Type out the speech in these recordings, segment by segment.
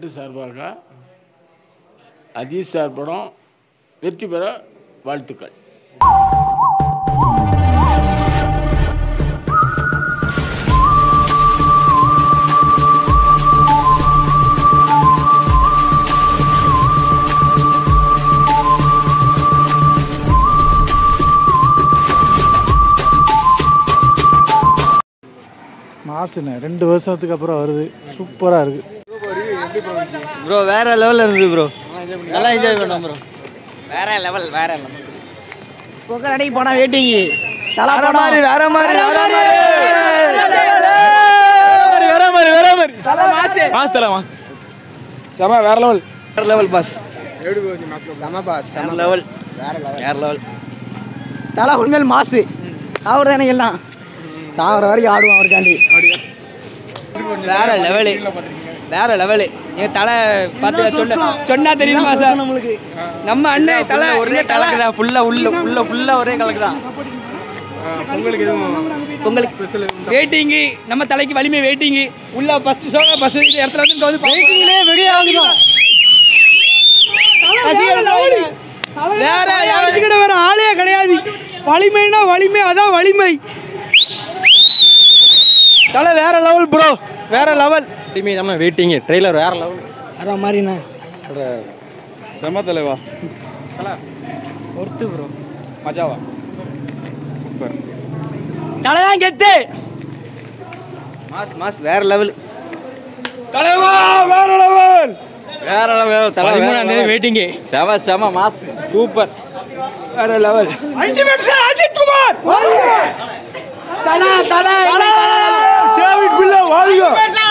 விளையாட்டு சார்பாக அஜித் சார் படம் வெற்றி பெற வாழ்த்துக்கள். மாசுண்ணே ரெண்டு வருஷத்துக்கு அப்புறம் வருது. சூப்பராக இருக்குது ப்ரோ வேற லெவல்ல இருந்தது ப்ரோ நல்லா என்ஜாய் பண்ணோம் ப்ரோ வேற லெவல் வேற லெவல் பொங்கல் அன்னைக்கு போனா வெயிட்டிங் தலா வேற மாதிரி வேற மாதிரி வேற மாதிரி. வேற மாதிரி வேற மாதிரி. மாஸ் தல மாஸ் செம வேற லெவல் வேற லெவல் பாஸ் செம பாஸ் செம லெவல் வேற லெவல் தலா உண்மையில் மாசு. அவர் தானே எல்லாம். சாவர வரைக்கும் ஆடுவோம் அவருக்காண்டி. வேற லெவலு வேற லெவலு என் தலை பார்த்து சொன்ன சொன்னா தெரியுமா சார்? நம்மளுக்கு? நம்ம அண்ணன் தலை ஒரே கலக்கு தான் ஃபுல்லா உள்ள உள்ள ஃபுல்லா ஒரே கலக்கு தான் பொங்கலுக்கு வெயிட்டிங்கு நம்ம தலைக்கு வலிமை வெயிட்டிங்கு உள்ள ஃபர்ஸ்ட் ஷோ ஃபர்ஸ்ட் இடத்துல வந்து இங்க வந்து வெயிட்டிங்லே வெளியே ஆகுதும் வேற யாருக்கு வேற ஆளே கிடையாது. வலிமைனா வலிமை அதான் வலிமை. தலை வேற லெவல் ப்ரோ வேற லெவல் வலிமை நம்ம வெயிட்டிங் ட்ரெய்லர் வேற லெவல் வர மாதிரிண்ணே. செம தலைவா. Worth bro மஜாவா. தலைதான் கெத்து. மாஸ் மாஸ் வேற லெவல் தலைவா வேற லெவல் வேற லெவல் தலை பதிமூணாம் தேதி வெயிட்டிங் செம செம மாஸ். சூப்பர். வேற level ultimate sir Ajith Kumar. Thala Thala David பில்லா வாழ்க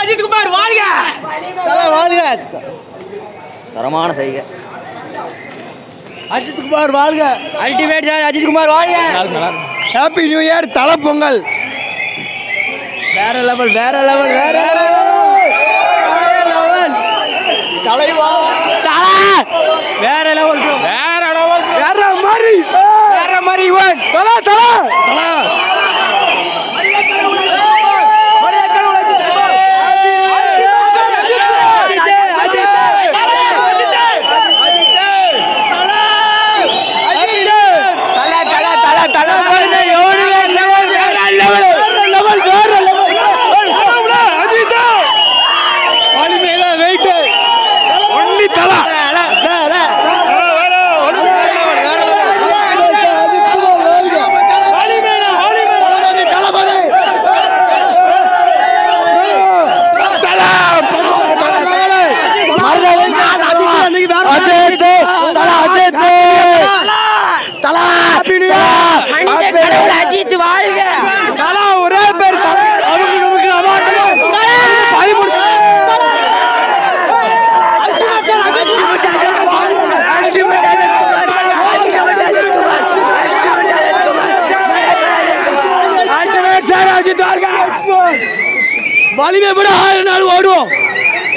அஜித் குமார் வாழ்க தலை வாழ்க தரமான செய்க அஜித் குமார் வாழ்க. அல்டிமேட் சார் அஜித் குமார் வாழ்க. ஹாப்பி நியூ இயர் தலை பொங்கல். வேற லெவல் வேற லெவல் வேற லெவல். தலைவா. தலை. வேற லெவல் வேற லெவல் வேற மாதிரி. வேற மாதிரி தலை தலை. தலை. வலிமை விட ஆயிரம் நாள் ஓடுவோம்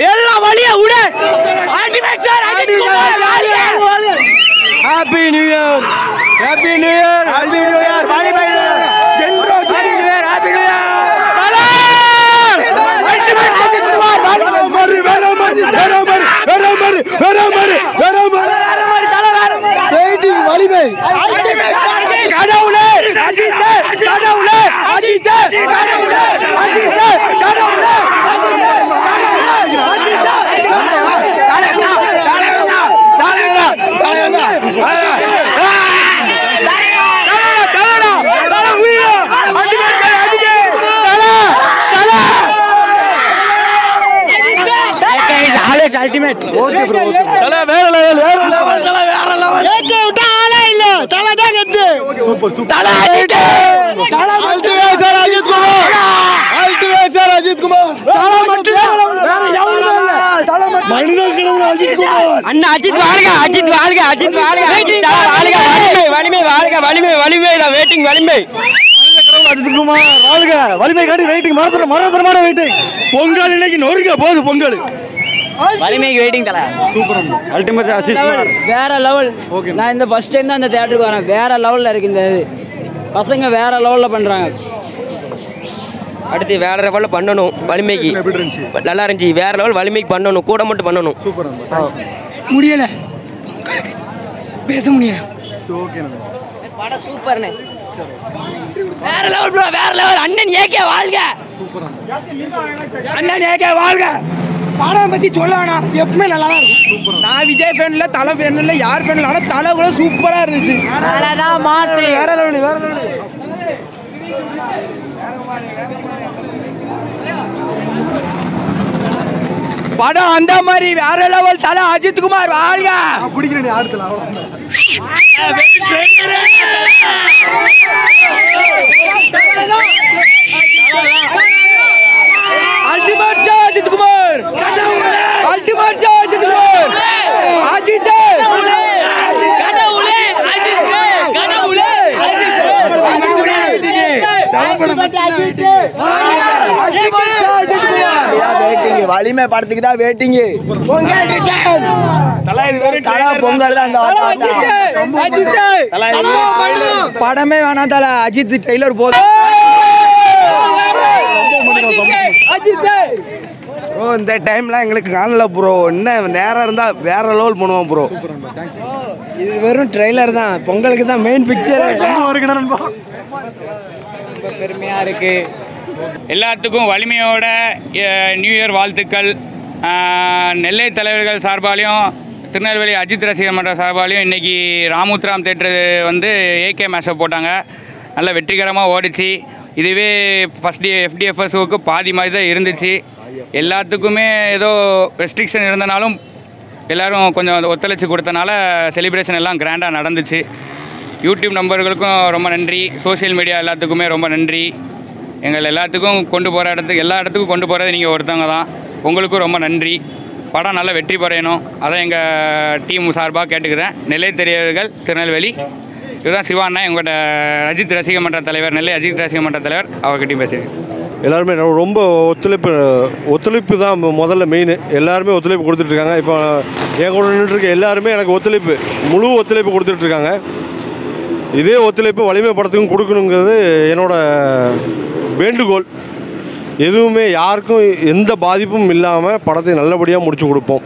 எல்லாம் வழிய விடு happy new year happy new year happy new year Valimai Valimai கடவுளே அஜித் கடவுளே அஜித் கடவுளே அஜித் அல்டிமேட் ஓகே ப்ரோ தல வேற லெவல் வேற லெவல் தல வேற லெவல் ஏக்க விட்டா ஆளே இல்ல தல தான் கெத்து super super Thala Ajith Thala ultimate sir Ajith Kumar ultimate sir Ajith Kumar Thala மட்டும் வேற எவனும் இல்ல தல மட்டும் மனித கடவுள் அஜித் குமார் அண்ணா அஜித் வாழ்க அஜித் வாழ்க அஜித் வாழ்க அஜித் வாழ்க வலிமை வலிமை வாழ்க வலிமை வலிமை நான் வெயிட்டிங் வலிமை அஜித் குமார் வாழ்க வலிமை காட்டி வெயிட்டிங் மரத்தர மரத்தரமான வெயிட்டிங் பொங்கல் இன்னைக்கு நொறுங்க போகுது பொங்கல் வலிமைக்கு வெயிட்டிங் தல. அல்டிமேட் அஜித் குமார் வேற லெவல் நான் இந்த ஃபர்ஸ்ட் டைம் தான் இந்த தேட்டருக்கு வரேன். வேற லெவலில் இருக்கு இந்த இது. பசங்க வேற லெவலில் பண்ணுறாங்க அடுத்து வேற லெவலில் பண்ணணும் வலிமைக்கு. நல்லா இருந்துச்சு. வேற லெவல் வலிமைக்கு பண்ணணும். கூட மட்டும் பண்ணணும். முடியல. பேச முடியல. படம் சூப்பர்ண்ணே வேற லெவல் ப்ரோ வேற லெவல் அண்ணன் ஏகே வாழ்க. அண்ணன் ஏகே வாழ்க. படம் பத்தி சொல்ல வேணாம். எப்பவுமே நல்லா தான் இருக்கும். நான் விஜய் ஃபேன் இல்ல தலை ஃபேன் இல்ல யார் ஃபேன் இல்ல ஆனா தலை கூட சூப்பரா இருந்துச்சு. வேற லெவல் வேற லெவல் படம் அந்த மாதிரி வேற லெவல் தலை அஜித் குமார் வாழ்க. பிடிக்கிறேன் ஆடுத்துல அல்டிமேட் ஷா அஜித் குமார் அல்டிமேட் ஷா அஜித் குமார் அஜித் கடவுளே அஜித் கடவுளே வெயிட்டிங் வலிமை படத்துக்கு தான் வெயிட்டிங் தலா பொங்கல் தான் இந்த படமே வேணாம் தல அஜித் ட்ரெய்லர் போதும் ப்ரோ இந்த டைம்லாம் எங்களுக்கு காணல ப்ரோ இன்னும் நேரம் இருந்தால் வேற லெவல் பண்ணுவோம் ப்ரோ இது வெறும் ட்ரெய்லர் தான். பொங்கலுக்கு தான் மெயின் பிக்சர் பெருமையா இருக்கு. எல்லாத்துக்கும் வலிமையோட நியூ இயர் வாழ்த்துக்கள். நெல்லை தலைவர்கள் சார்பாலையும் திருநெல்வேலி அஜித் ரசிகர் மன்ற சார்பாலையும் இன்றைக்கி ராமுத்ராம் தேட்டரு வந்து ஏகே மேட்சை போட்டாங்க. நல்ல வெற்றிகரமாக ஓடிச்சு. இதுவே ஃபஸ்ட் டி எஃப்டிஎஃப்எஸ்ஓக்கு பாதி மாதிரி தான் இருந்துச்சு. எல்லாத்துக்குமே ஏதோ ரெஸ்ட்ரிக்ஷன் இருந்தனாலும் எல்லோரும் கொஞ்சம் ஒத்துழைச்சி கொடுத்தனால செலிப்ரேஷன் எல்லாம் கிராண்டாக நடந்துச்சு. யூடியூப் நம்பர்களுக்கும் ரொம்ப நன்றி. சோஷியல் மீடியா எல்லாத்துக்குமே ரொம்ப நன்றி. எங்கள் எல்லாத்துக்கும் கொண்டு போகிற இடத்துக்கு எல்லா இடத்துக்கும் கொண்டு போகிறது நீங்கள் ஒருத்தவங்க தான். உங்களுக்கும் ரொம்ப நன்றி. படம் நல்லா வெற்றி பெறையணும் அதான் எங்கள் டீம் சார்பாக கேட்டுக்கிறேன். நெல்லை தெரியவர்கள் திருநெல்வேலி. இதுதான் சிவா அண்ணா எங்கள்கிட்ட அஜித் ரசிக மன்ற தலைவர் நெல்லை அஜித் ரசிக மன்ற தலைவர். அவர்கிட்டையும் பேசுகிறேன் எல்லாருமே ரொம்ப ஒத்துழைப்பு ஒத்துழைப்பு தான் முதல்ல மெயின் எல்லாருமே ஒத்துழைப்பு கொடுத்துட்ருக்காங்க. இப்போ என் கூட நின்றுருக்க எல்லாருமே எனக்கு ஒத்துழைப்பு முழு ஒத்துழைப்பு கொடுத்துட்ருக்காங்க. இதே ஒத்துழைப்பு வலிமை படத்துக்கும் கொடுக்கணுங்கிறது என்னோடய வேண்டுகோள். எதுவுமே யாருக்கும் எந்த பாதிப்பும் இல்லாமல் படத்தை நல்லபடியாக முடிச்சு கொடுப்போம்.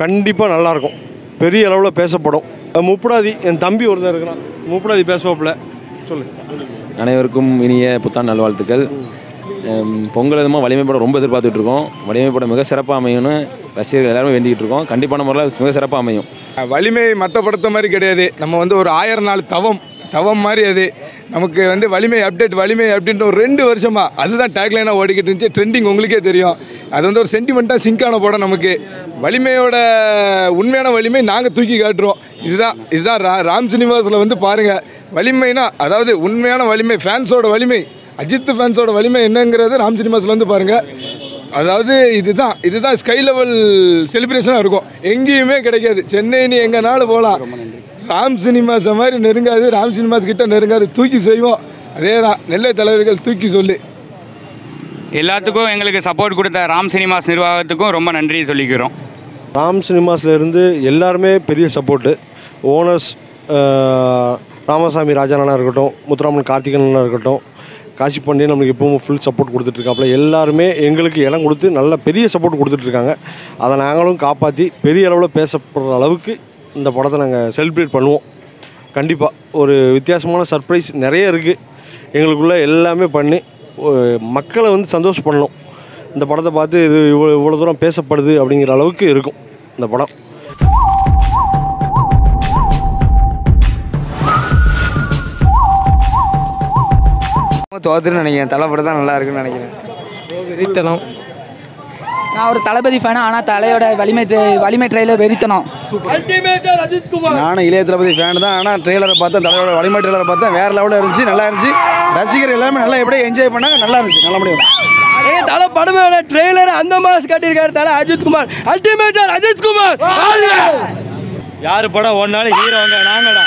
கண்டிப்பாக நல்லாயிருக்கும். பெரிய அளவில் பேசப்படும். முப்படாதி என் தம்பி ஒருத்தர் இருக்கிறான். முப்படாதி பேசுவாப்புல. சொல்லு அனைவருக்கும் இனிய புத்தாண்டு நல்வாழ்த்துக்கள். பொங்கல் விதமாக வலிமை படம் ரொம்ப எதிர்பார்த்துட்டு இருக்கோம். வலிமை படம் மிக சிறப்பாக அமையும்னு ரசிகர்கள் எல்லாருமே வேண்டிக்கிட்டு இருக்கோம். கண்டிப்பான முறையில் மிக சிறப்பாக அமையும். வலிமை மற்ற மாதிரி கிடையாது. நம்ம வந்து ஒரு ஆயிரம் நாள் தவம் தவம் மாதிரி அது. நமக்கு வந்து வலிமை அப்டேட் வலிமை அப்படின்ற ஒரு ரெண்டு வருஷமாக அதுதான் டேக்லைனாக ஓடிக்கிட்டு இருந்துச்சு. ட்ரெண்டிங் உங்களுக்கே தெரியும். அது வந்து ஒரு சென்டிமெண்ட்டாக சிங்கான படம் நமக்கு. வலிமையோட உண்மையான வலிமை நாங்கள் தூக்கி காட்டுறோம். இதுதான் இதுதான் ரா ராம் சினிமாஸில் வந்து பாருங்கள் வலிமைனா அதாவது உண்மையான வலிமை ஃபேன்ஸோட வலிமை. அஜித் ஃபேன்ஸோட வலிமை என்னங்கிறது ராம் சினிமாஸில் வந்து பாருங்கள் அதாவது இதுதான் இதுதான் ஸ்கை லெவல் செலிப்ரேஷனாக இருக்கும். எங்கேயுமே கிடைக்காது. சென்னை நீ எங்கேனாலும் போகலாம் ராம் சினிமாஸ் மாதிரி நெருங்காது ராம் சினிமாஸ் கிட்ட நெருங்காது தூக்கி செய்வோம். அதே தான் நெல்லை தலைவர்கள் தூக்கி சொல்லு. எல்லாத்துக்கும் எங்களுக்கு சப்போர்ட் கொடுத்த ராம் சினிமாஸ் நிர்வாகத்துக்கும் ரொம்ப நன்றி சொல்லிக்கிறோம். ராம் சினிமாஸ்ல இருந்து எல்லாருமே பெரிய சப்போர்ட்டு ஓனர்ஸ் ராமசாமி ராஜானா இருக்கட்டும் முத்துராமன் கார்த்திகனா இருக்கட்டும் காசி பாண்டியன் நம்மளுக்கு எப்பவும் ஃபுல் சப்போர்ட் கொடுத்துட்ருக்காப்புல. எல்லாருமே எங்களுக்கு இடம் கொடுத்து நல்ல பெரிய சப்போர்ட் கொடுத்துட்ருக்காங்க. அதை நாங்களும் காப்பாற்றி பெரிய அளவில் பேசப்படுற அளவுக்கு இந்த படத்தை நாங்கள் செலிப்ரேட் பண்ணுவோம். கண்டிப்பாக ஒரு வித்தியாசமான சர்ப்ரைஸ் நிறைய இருக்குது எங்களுக்குள்ளே எல்லாமே பண்ணி மக்களை வந்து சந்தோஷம் பண்ணணும். இந்த படத்தை பார்த்து இது இவ்வளோ இவ்வளோ தூரம் பேசப்படுது அப்படிங்கிற அளவுக்கு இருக்கும் இந்த படம். தோத்துன்னு நினைக்கிறேன். தலை படம் தான் நல்லா இருக்குன்னு நினைக்கிறேன். வெறித்தனம். நான் ஒரு தளபதி ஃபேன் ஆனால் தலையோட வலிமை வலிமை ட்ரெயிலர் வெறித்தனம். நானும் இளைய தளபதி ஃபேன் தான் ஆனால் ட்ரெய்லரை பார்த்தேன் தலையோட வலிமை ட்ரெய்லரை பார்த்தேன். வேற லெவலில் இருந்துச்சு நல்லா இருந்துச்சு. ரசிகர் எல்லாமே நல்லா எப்படியே என்ஜாய் பண்ணாங்க நல்லா இருந்துச்சு. நல்ல முடியும். ஏ தலை படமோட ட்ரெய்லர் அந்த மாஸ் காட்டியிருக்காரு தலை அஜித் குமார். அல்டிமேட்டர் அஜித் குமார். யார் படம் ஓடினாலும் ஹீரோங்க நாங்கடா.